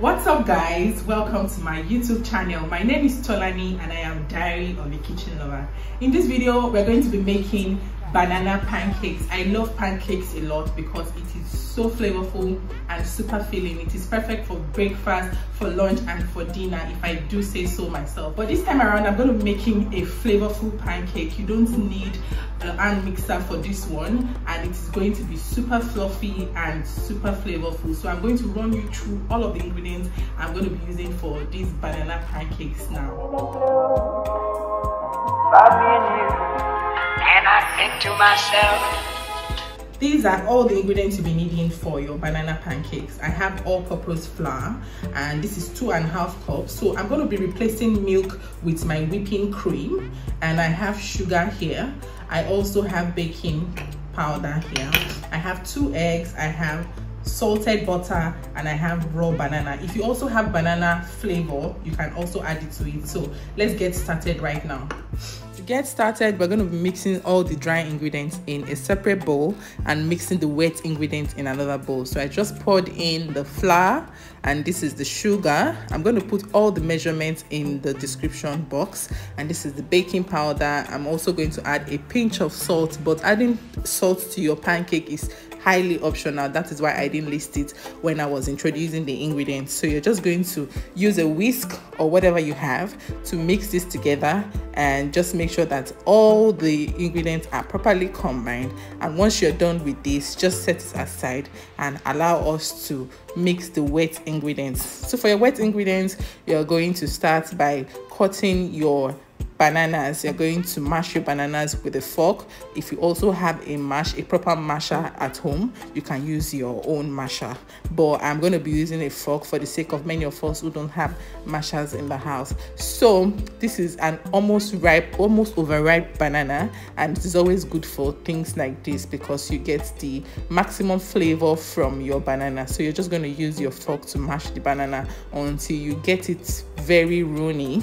What's up guys? Welcome to my YouTube channel. My name is Tolani and I am Diary of a Kitchen Lover. In this video, we're going to be making banana pancakes. I love pancakes a lot because it is so flavorful and super filling. It is perfect for breakfast, for lunch and for dinner if I do say so myself. But this time around, I'm going to be making a flavorful pancake. You don't need a hand mixer for this one and it is going to be super fluffy and super flavorful. So I'm going to run you through all of the ingredients I'm going to be using for these banana pancakes now. And I think to myself, these are all the ingredients you'll be needing for your banana pancakes. I have all-purpose flour and this is two and a half cups. So i'm going to be replacing milk with my whipping cream and i have sugar here. I also have baking powder here. I have two eggs. I have salted butter and i have raw banana. If you also have banana flavor you can also add it to it. So let's get started right now. To get started we're going to be mixing all the dry ingredients in a separate bowl and mixing the wet ingredients in another bowl. So i just poured in the flour and this is the sugar. I'm going to put all the measurements in the description box and this is the baking powder. I'm also going to add a pinch of salt but adding salt to your pancake is highly optional. That is why i didn't list it when i was introducing the ingredients. So you're just going to use a whisk or whatever you have to mix this together and just make sure that all the ingredients are properly combined. And once you're done with this just set it aside and allow us to mix the wet ingredients. So for your wet ingredients you're going to start by cutting your bananas. You're going to mash your bananas with a fork. If you also have a mash a proper masher at home you can use your own masher. But i'm going to be using a fork for the sake of many of us who don't have mashers in the house. So this is an almost ripe almost overripe banana and it is always good for things like this because you get the maximum flavor from your banana. So you're just going to use your fork to mash the banana until you get it very runny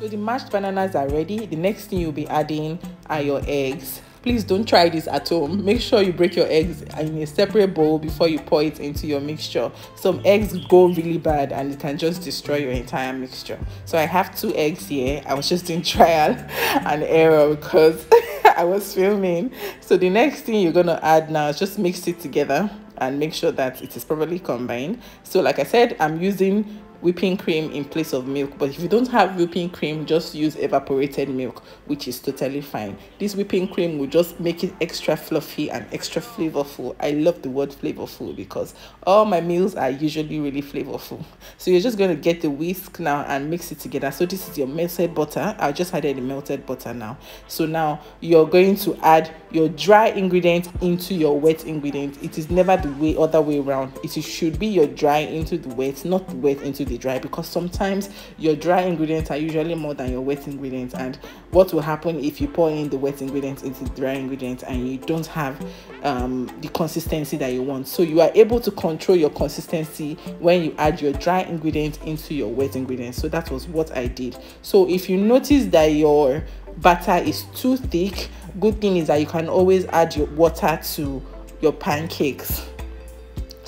So the mashed bananas are ready. The next thing you'll be adding are your eggs. Please don't try this at home. Make sure you break your eggs in a separate bowl before you pour it into your mixture. Some eggs go really bad and it can just destroy your entire mixture. So I have two eggs here. I was just in trial and error because I was filming. So the next thing you're gonna add now is just mix it together and make sure that it is properly combined. So like I said, I'm using whipping cream in place of milk but if you don't have whipping cream just use evaporated milk which is totally fine. This whipping cream will just make it extra fluffy and extra flavorful. I love the word flavorful because all my meals are usually really flavorful. So you're just going to get the whisk now and mix it together. So this is your melted butter. I just added the melted butter now. So now you're going to add your dry ingredients into your wet ingredients. It is never the way other way around. It should be your dry into the wet not the wet into dry because sometimes your dry ingredients are usually more than your wet ingredients. And what will happen if you pour in the wet ingredients into the dry ingredients and you don't have um, the consistency that you want? So you are able to control your consistency when you add your dry ingredients into your wet ingredients. So that was what i did. So if you notice that your batter is too thick good thing is that you can always add your water to your pancakes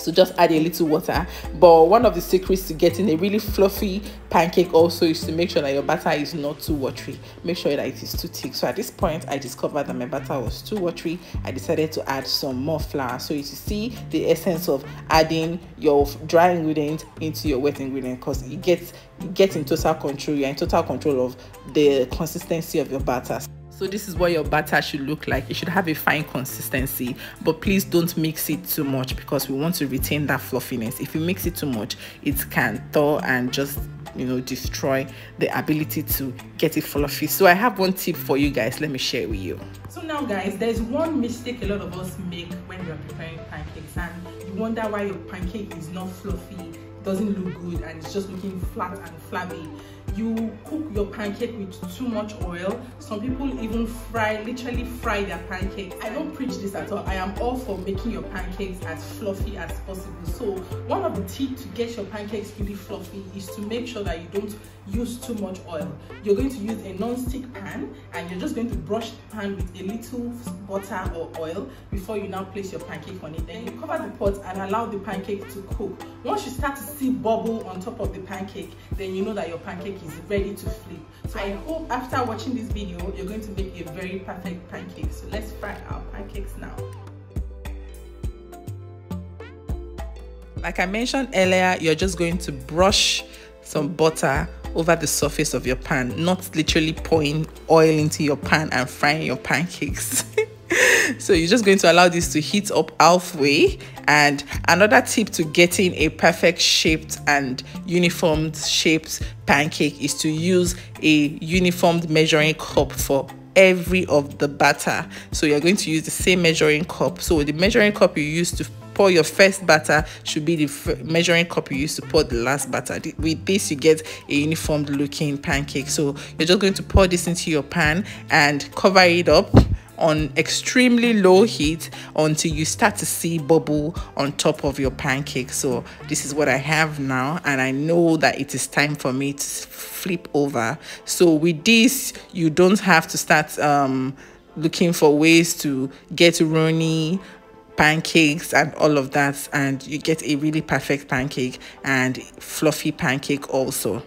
so just add a little water. But one of the secrets to getting a really fluffy pancake also is to make sure that your batter is not too watery. Make sure that it is too thick. So at this point i discovered that my batter was too watery. I decided to add some more flour. So you see the essence of adding your dry ingredient into your wet ingredient because it gets it gets in total control. You're in total control of the consistency of your batter so this is what your batter should look like. It should have a fine consistency but please don't mix it too much because we want to retain that fluffiness. If you mix it too much it can thaw and just you know destroy the ability to get it fluffy. So i have one tip for you guys. Let me share with you. So now guys there's one mistake a lot of us make when we're preparing pancakes and you wonder why your pancake is not fluffy doesn't look good and it's just looking flat and flabby you cook your pancake with too much oil. Some people even fry literally fry their pancakes i don't preach this at all. I am all for making your pancakes as fluffy as possible. So one of the tips to get your pancakes really fluffy is to make sure that you don't use too much oil. You're going to use a non-stick pan and you're just going to brush the pan with a little butter or oil before you now place your pancake on it. Then you cover the pot and allow the pancake to cook. Once you start to see bubble on top of the pancake then you know that your pancake is ready to flip. So i hope after watching this video you're going to make a very perfect pancake. So let's fry our pancakes now. Like i mentioned earlier you're just going to brush some butter over the surface of your pan not literally pouring oil into your pan and frying your pancakes so you're just going to allow this to heat up halfway. And another tip to getting a perfect shaped and uniformed shaped pancake is to use a uniformed measuring cup for every of the batter. So you're going to use the same measuring cup. So the measuring cup you use to pour your first batter should be the measuring cup you use to pour the last batter. With this you get a uniformed looking pancake. So you're just going to pour this into your pan and cover it up on extremely low heat until you start to see bubble on top of your pancake. So this is what i have now and i know that it is time for me to flip over. So with this you don't have to start um, looking for ways to get runny pancakes and all of that and you get a really perfect pancake and fluffy pancake also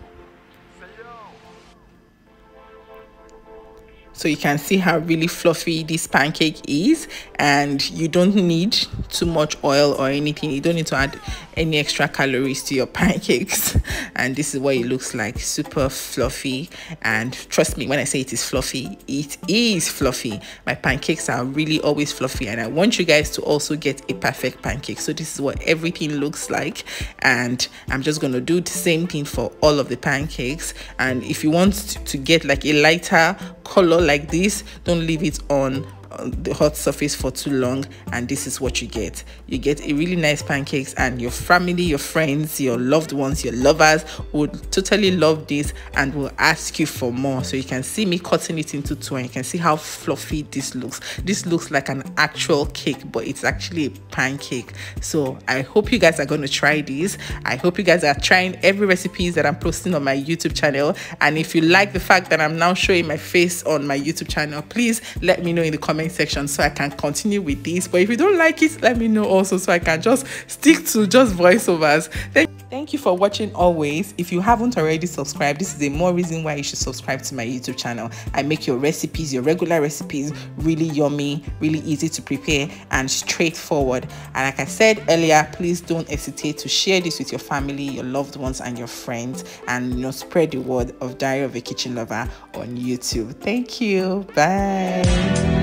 so you can see how really fluffy this pancake is and you don't need too much oil or anything. You don't need to add any extra calories to your pancakes. And this is what it looks like super fluffy. And trust me when i say it is fluffy it is fluffy. My pancakes are really always fluffy and i want you guys to also get a perfect pancake. So this is what everything looks like and i'm just going to do the same thing for all of the pancakes. And if you want to get like a lighter color like this don't leave it on the hot surface for too long and this is what you get. You get a really nice pancakes and your family your friends your loved ones your lovers would totally love this and will ask you for more. So you can see me cutting it into two and you can see how fluffy this looks. This looks like an actual cake but it's actually a pancake. So i hope you guys are going to try this. I hope you guys are trying every recipes that i'm posting on my youtube channel. And if you like the fact that i'm now showing my face on my youtube channel please let me know in the comments comment section so I can continue with this. But if you don't like it, let me know also so I can just stick to just voiceovers. Thank Thank you for watching always. If you haven't already subscribed, this is a more reason why you should subscribe to my YouTube channel. I make your recipes, your regular recipes, really yummy, really easy to prepare and straightforward. And like I said earlier, please don't hesitate to share this with your family, your loved ones, and your friends, and you know, spread the word of Diary of a Kitchen Lover on YouTube. Thank you. Bye.